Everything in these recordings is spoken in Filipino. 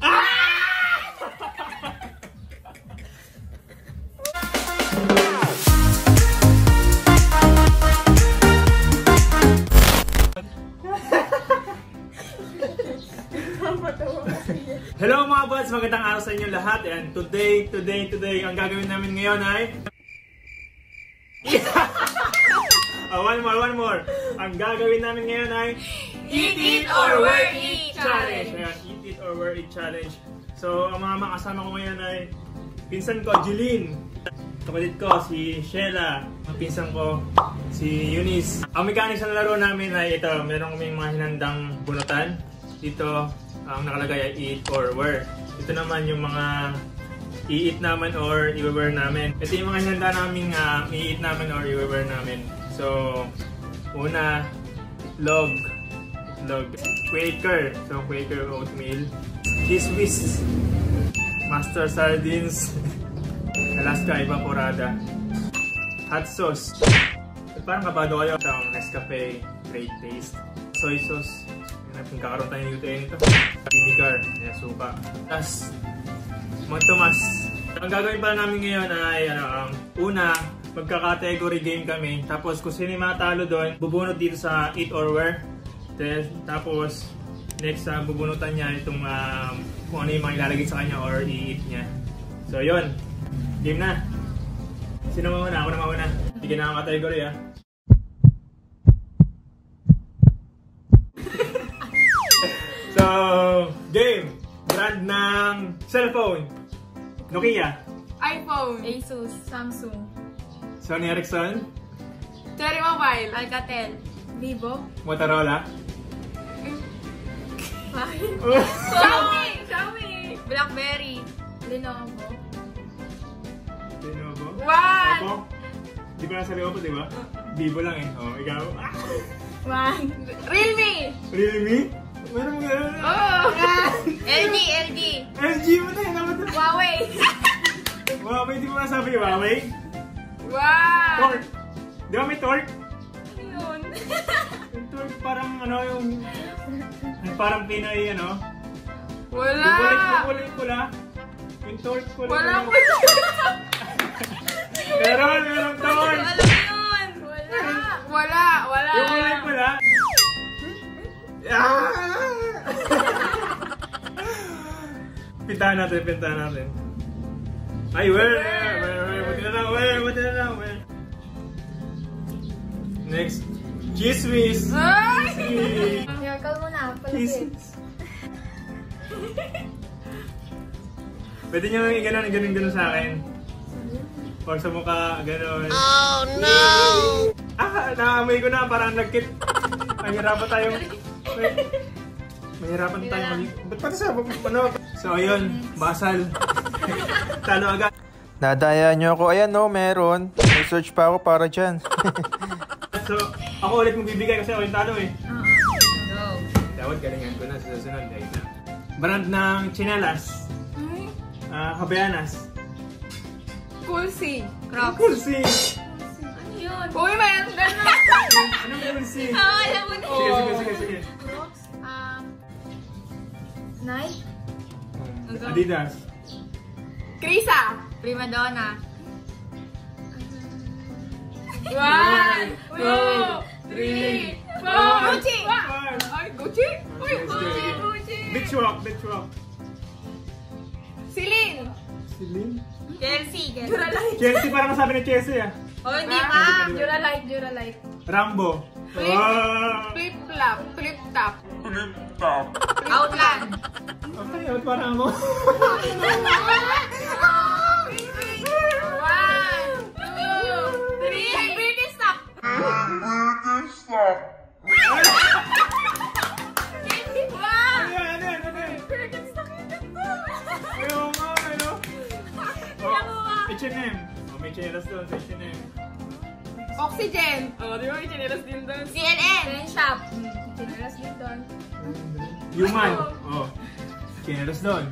Hello mga buds! Magandang araw sa inyo lahat. And today, today, today, ang gagawin namin ngayon ay... oh, one more, one more. Ang gagawin namin ngayon ay... Eat it or wear it challenge. Ayan, eat it or wear it challenge. So, ang mga makasama ko ngayon ay... Pinsan ko, Jeline. Kapatid ko, si Sheila. Ang pinsan ko, si Eunice. Ang mechanics ng laro namin ay ito. Meron kaming mga hinandang bunutan. Dito, ang nakalagay ay eat or wear. Ito naman yung mga i-eat namin or i-wear namin. Ito yung mga hinanda naming uh, i-eat namin or i-wear namin. So, una, log. Log. Quaker. So, Quaker oatmeal. Cheese whiz. Master sardines. Alaska Evaporada. Hot sauce. Parang kabado kayo. Itong Nescafe Great Taste. Soy sauce. Kung kakaroon tayo ng UTN nito. Vinegar. Ayan, suka. Tapos, mga. Ang gagawin pala namin ngayon ay, ano, um, una, magka-category game kami. Tapos, kung sino yung matalo doon, bubunot dito sa Eat or Wear. Then, tapos, next, uh, bubunutan niya itong um, kung ano yung mga ilalagay sa kanya or i-eat niya. So, yun. Game na. Sino mauna? Ako na mauna. Bigyan na ang category, ah. So, game. Brand ng cellphone. Nokia. iPhone. Asus, Samsung, Sony Ericsson. Cherry Mobile. Alcatel, Vivo, Motorola. Xiaomi. Xiaomi. Blackberry, Lenovo, Lenovo. One. Oppo. Di ba nasa Oppo, di ba? Vivo lang eh. Oh, ikaw. Ah! One, Realme. Realme? Meron mo gano'n? Oh. LG, LG, LG mo na yun. Dapat Huawei, Huawei, di mo nasabi Huawei? Wow. Torque. Di ba may torque? yun. Yung torque parang ano yung... yung parang Pinoy ano? Wala. Yung kulay pula. Yung torque kulay Wala pula. po. Meron, meron torque. Alam yun. Wala. Wala. Wala. Yung kulay pula. Ah! pintahan natin, pintahan natin. Ay, where? Where? Where? Buti na lang, where? Buti na lang, where? Next. Cheese whiz. Ay. Whiz. Pwede nyo yung gano'n, gano'n, gano'n sa akin. Or sa mukha, gano'n. Oh, no! Ah, naamoy ko na, parang nagkit. Mahirapan tayong... May, mahirapan tayong mag... Ba't pati sa... Ano? So, ayun. Basal. Talo agad. Nadaya nyo ako. Ayan no, meron. May search pa ako para dyan. So, ako ulit magbibigay kasi ako yung talo eh. Dapat galingan ko na sa susunod. Dahil na. Brand ng chinelas. Ah, Habayanas. Cool C. Crocs. Pulsi! Ano yun? Uy, mayroon ganun. Anong pulsi? Ah, alam mo na. Sige, sige, sige, sige. Crocs, um, Nike, Adidas. Krisa. Prima Donna, One, two, Celine? Chelsea, Chelsea. Duralight. Chelsea, parang sabi ni Chelsea ah. Oh, hindi Ah, pa. Duralight, Duralight. Rambo. Flip. Wow! Flip flop, flip top. Outland. Okay, ba't parang three. British stop. H&M. Oh, may chinelas doon sa H&M. Oxygen. Oh, di ba may chinelas din doon? CNN. Shop. Chinelas din doon. Human. Oh. Chinelas doon.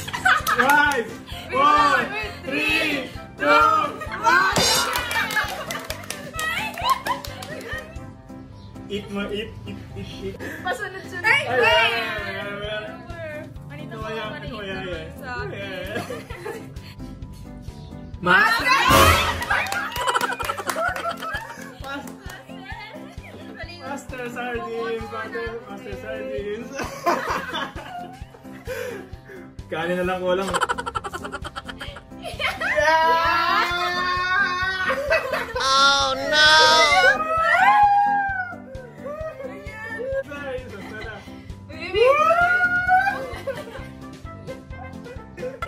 Five, four, three, two, one! Eat mo, eat, eat, eat, eat. Pasunod-sunod. Ay, ay, ay, ay, ay, ay. Ano ito? Kaya, rin. kaya. Sa akin. Master! Master Sardines! Master, Master Sardines! Kanin na lang ko lang. Oh no!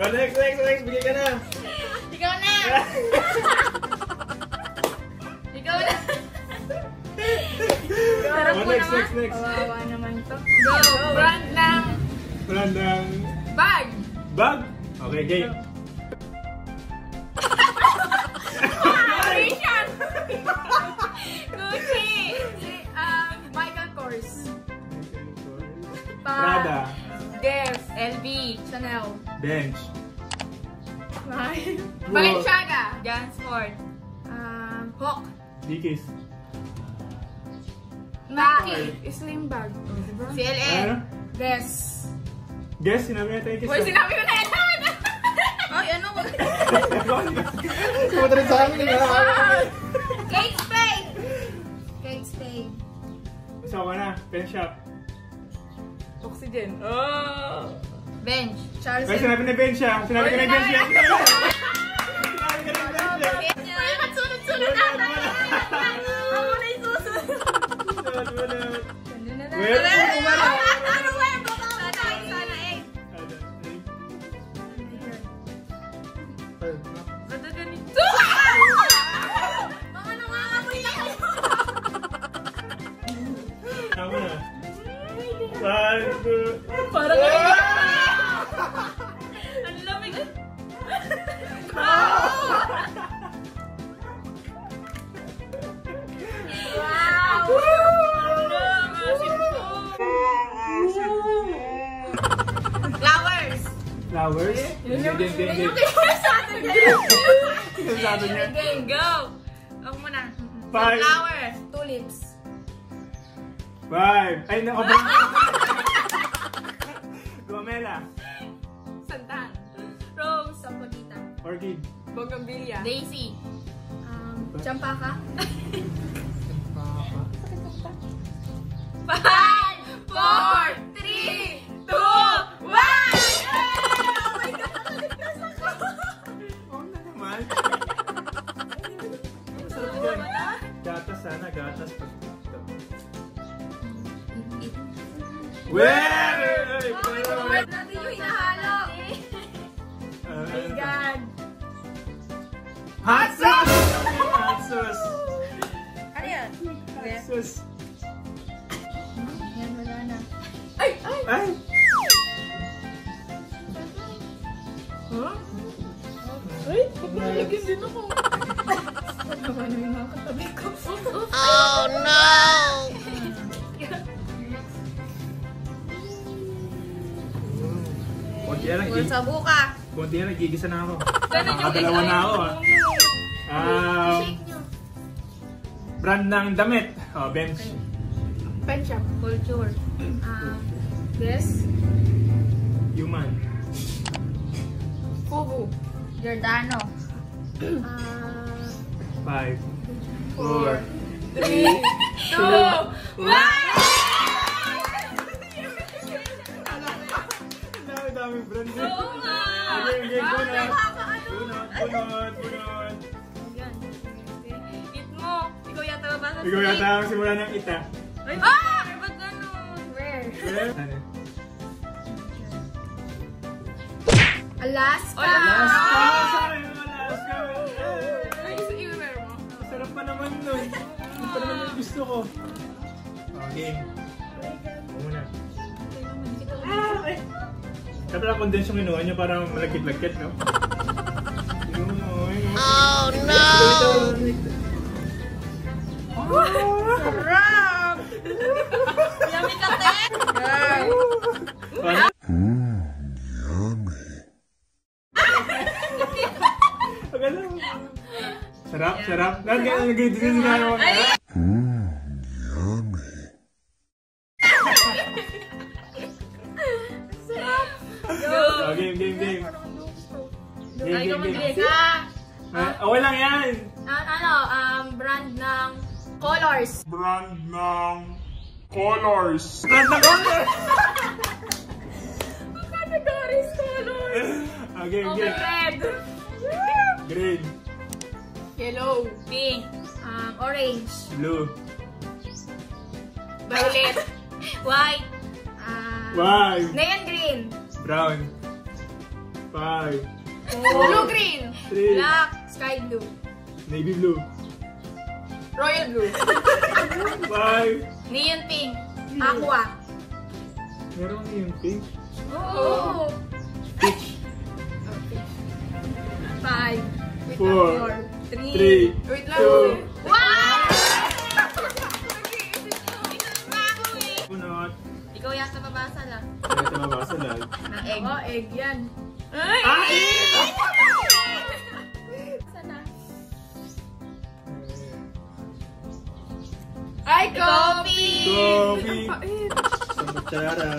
Next, next, next! Bigay ka na! Ikaw na! Ikaw na! Oh, next, next, next! Kawawa naman to. Go! Brand ng Brand ng Bag! bag! Okay, game. Gucci! Um, Michael Kors. Prada. Guess. LV. Chanel. Bench. Balenciaga. Jansport. Um, Hawk. Dickies. Nike. Slim bag. Oh? CLN. Ano? Guess. Guess, sinabi natin yung kiss. Uy, sinabi ko na yan! Ay, ano ko? Sumunod rin sa akin. Kate Spade! Kate Spade. Isa ka na. Pen shop. Oxygen. Oh! Bench. Charles Ay, sinabi na bench siya. Sinabi ko na bench siya. Sunod-sunod ata? Ako na yung susunod. Sunod, Flowers. Game, game, game, game. Sabi Yung sabi niya. Game, go! Ako muna. Five. Flowers! Tulips. Five. Ay, nako ba? Gomela. Santan. Rose! Sampagita. Orchid. Bougainvillea. Daisy! Um, Champaka. Five! Four! Well! Kunti lang, gig- sa buka. kunti lang, gigisa na ako. Nakadalawa na ako. ah. Um, brand ng damit. Oh, bench. Pen shop. Culture. Um, Yes. Human. Fugu. Giordano. Ah... Five. Four. Three. Two. One! Bunot. Bunot, bunot, bunot. Yan. Eat mo. Ikaw yata babasa. Ikaw yata ang simula ng ita. Ay, ah! Ba't ganun? Where? Well, ano? Alaska. Alaska! Alaska? Ay, isa i-wear mo. Sarap pa naman nun. Pa naman yung gusto ko. Oh, Lang condense yung inuha niyo para malagkit-lagkit, no? Oh, no! Sarap! Yummy ka? Pag alam. Sarap, sarap. Ganyan nag-i-design na ako. Colors. Brand na color. Categories color. Ah, game, Okay, game. red. Green, Yellow. Pink. Um, orange. blue, Violet. White. Ah, five, neon green. brown, five, Blue green. Three. Black. Sky blue. navy blue, Royal blue. five. Neon pink. Aqua. Meron yung pink. Oh. Peach, Five. four, Three. three, Wait lang. two, Wow! unot. Ikaw yata mabasa lang. Kaya ito mabasa lang. Ng egg. Oh, egg yan. Ay! Pait. Sa kutsara.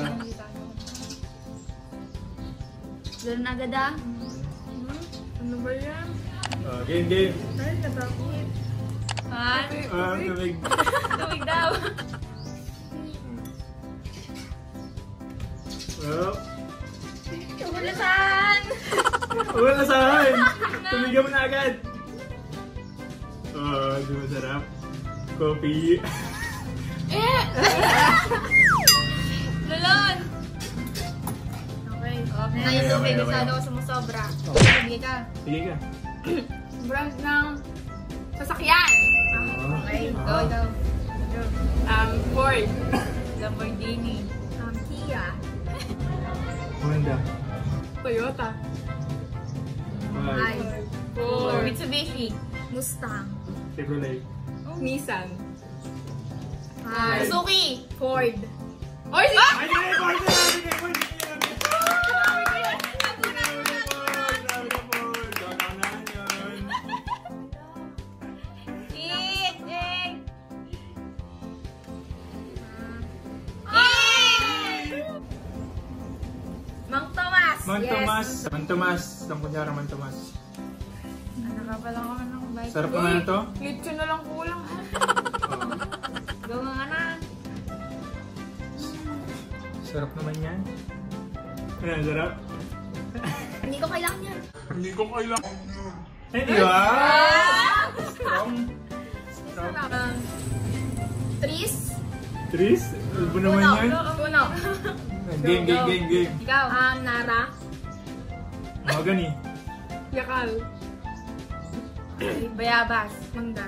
Doon agad ah. Ano ba yan? Ah, game, game. Ay, natakot. Ah, tubig. tubig daw. Oh, Tugulasan! wala sa akin. Tumigan mo na agad. Oh, di masarap. Coffee. Lulon! Okay. Okay na yung Okay, okay. Masyado ako sumusobra. Sige ka. Sige ka. Brand ng sasakyan. Okay, go, go. Um, Ford. Lamborghini. Um, Kia. Honda. Toyota. Five. Four. Mitsubishi. Mustang. Chevrolet. Nissan. Grabe ka, Ford! Eat! Egg! Eat! Mang Tomas. Mang Yes. Tomas. Mang Tomas. Ang kunyara, Mang Tomas. Ano ka pala ako ng bike? Sarap na to. Lechon na lang kulang. sarap naman yan. Ano, sarap? Hindi ko kailangan yan. Hindi ko kailangan. Eh, di ba? Strong. Strong. Um, Tris. Tris? Ano naman Puno. yan? Puno. Game, game, game, game. Ikaw. Um, Nara. Mahogany. Yakal. Bayabas. Mangga.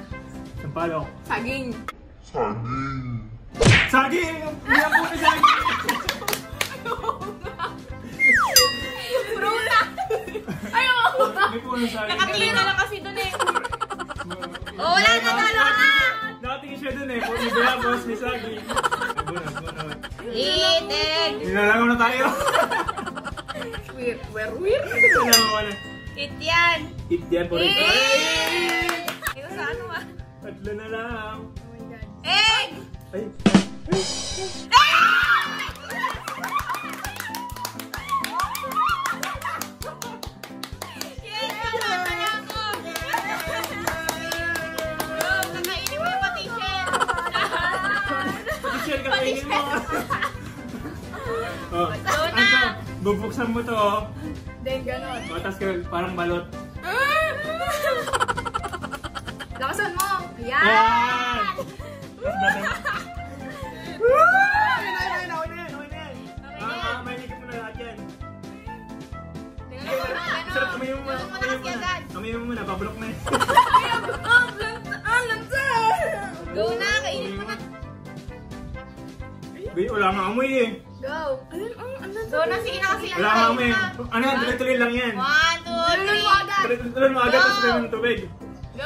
Sampalok. Saging. Saging. Saging! Hindi ang puno saging! Nakatingin na lang kasi dun eh. Oh, wala na, talo ka! Nakatingin siya dun eh. Puno ba boss ni saging? Ay, bunot, bunot. Eat egg. Nilalangaw na tayo. Weird. Where weird? Nilalangaw mo na. Eat yan. Eat yan po rin. Ikaw sa ano ah? Tatlo na lang. Oh my God. Egg! Ay. Yes! Oh, Dona. ano? Bubuksan mo to. oh. Then ganon. O, tas ka parang balot. Lakasan mo. Yan, yan. Ah. Ano? Sarap, kamayin mo muna. Kamayin mo muna. babulok na yan. Ah, lanta! Go na, kainin mo na. Bay, wala nga amoy eh. Go. Na, sige na kasi. Wala mo na. Ano yan, tuloy-tuloy lang yan. One, two, three. Tuloy-tuloy mo agad, tapos kayo ng tubig. Go!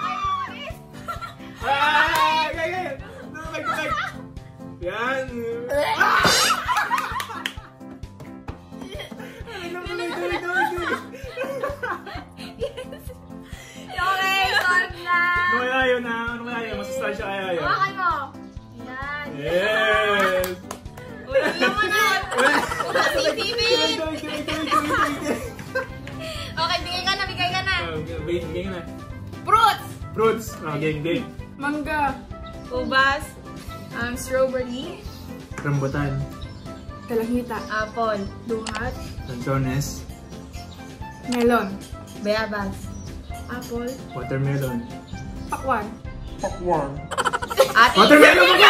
Ay, Ah! Tubig, tubig! Yan! Ah! Ay, naman, tubig, tubig, tubig! Okay, solve na. Ano kaya yun na? Ano kaya yun? Masustansya kaya yun? Hawakan mo. Yan. Yes! Okay, bigay ka na, bigay ka na. Oh, Bigay bigay ka na. Fruits! Fruits. Oh, game, game. Mangga. Ubas. Um, strawberry. Rambutan. Kalahita. Apple. Duhat. Lanzones. Melon. Bayabas. Apple. Watermelon. Pakwan. Pakwan. Ate. Watermelon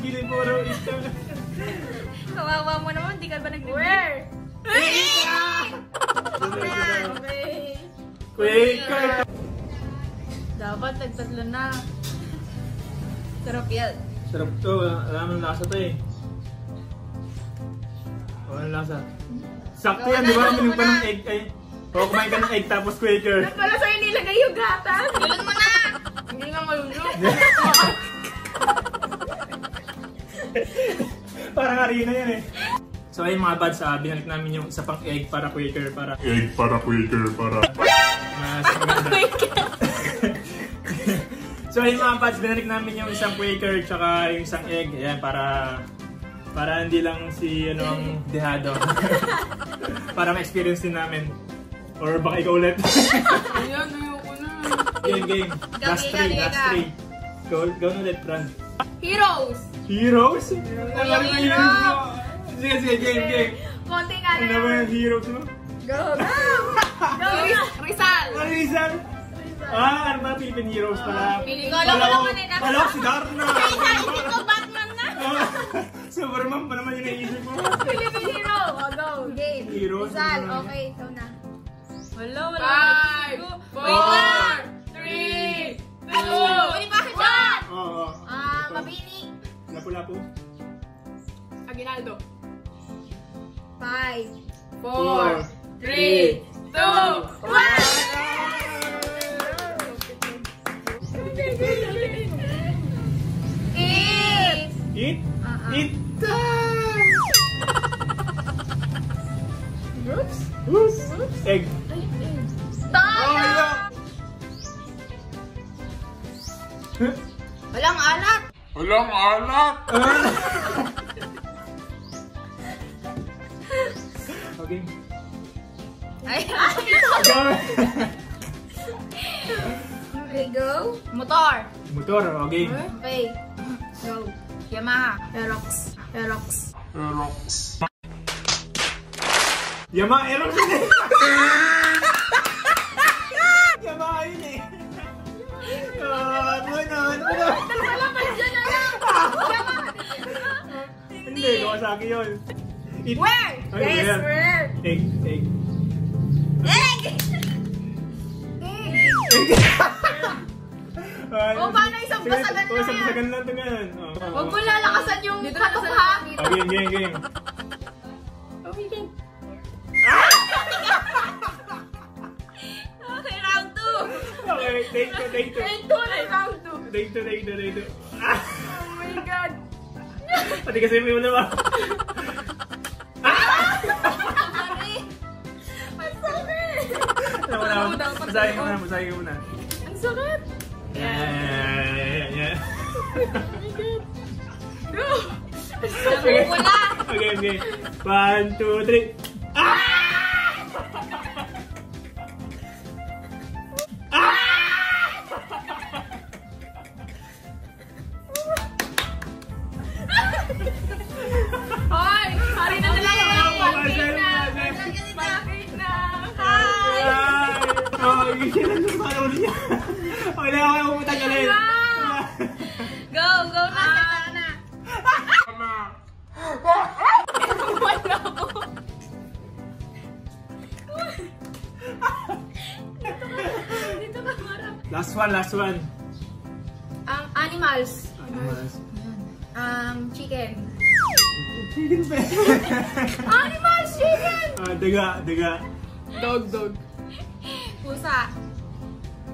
Gilid puro ito. Kawawa mo naman, di ka ba nag Where? Okay. Quaker. Dapat nagtatlo na. Sarap yan. Sarap to. Alam mo lasa to eh. Walang lasa. Sakto yan, di ba? Uminom pa ng egg. Ay, o kumain ka ng egg tapos Quaker. Wala sa'yo nilagay yung gatas. Gulon mo na! Hindi nga malunok. Parang harina yan eh. So ayun mga buds, ah, binalik namin yung isa pang egg para Quaker para Egg para Quaker para... mas maganda. so ayun mga buds, binalik namin yung isang Quaker tsaka yung isang egg. Ayan, para para hindi lang si ano ang dehado. para ma-experience din namin. Or baka ikaw ulit. Ayan, ayoko na. game, game. Last three, last three. Go, go ulit, Fran. Heroes. Heroes? Ano ba yung hero. heroes mo? Sige, sige, game, game. Konting ano. Ano ba yung heroes mo? Go, go! Go! Rizal. Ano Rizal? Ah, ano ba? Philippine Heroes pala. Pili ko, alam ko naman eh, Alam ko si Darna. Hindi ko Batman na! Ah, Superman pa naman yung naisip mo. Philippine hero! O, go! Game. Heroes. Rizal, okay, ikaw na. Wala, wala. Five, four, three, Two! oo. Ah, mabini. Lapu-lapu. Aguinaldo. Five. Four, three, two, one. Eight. Eat. Ah, ah. Eat. Oops. Oops. Egg. Tayo! Walang alat. Walang alat! Okay. Ay, Go. okay, go. Motor. Motor. Okay. Okay. Go. Yamaha. Aerox. Aerox. Aerox. Yama, Aerox sa akin yun. It, where? Ay, yes, where? where? Egg, egg. Egg! Ay, o, paano isang basagan lang yan? Isang basagan lang ito yan. Huwag mo lalakasan yung katok ha. Oh, game, game, game. Oh, game. Okay, round 2. Okay, take 2, take 2. Take 2, round 2. Take Pati kasi may una ba? Sorry. Ang sakit. Alam mo na, masahin ko muna, masahin ko muna. Ang sakit. Yeah, yeah, yeah. No. Wala. Okay, okay. One, two, three. Last one, last one. Um, animals. Animals. Um, chicken. Chicken pa. Animals, chicken! Ah, daga, daga. Dog, dog. Pusa.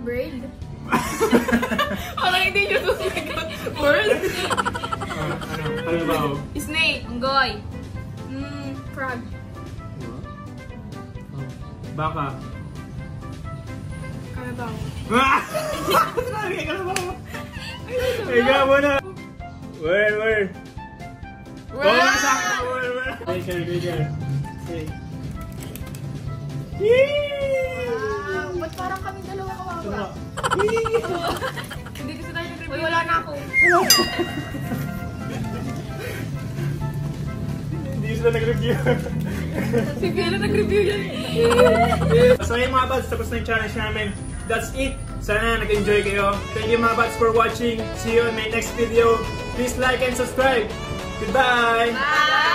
Bird. Parang hindi nyo susigot. Bird. Ah, ano, ano ba? Snake. Unggoy. Mm, frog. Oh. Baka. Daw. Sabi ka naman. Ay, ka muna. Where, where? Where, where? Yee! Wow, ba't parang kami dalawa kawawa? Hindi kasi tayo nag-review. Wala na ako. Hindi sila nag-review. Si Bella nag-review so yun mga buds, tapos na yung challenge namin. That's it. Sana nag-enjoy kayo. Thank you mga buds for watching. See you in my next video. Please like and subscribe. Goodbye! Bye!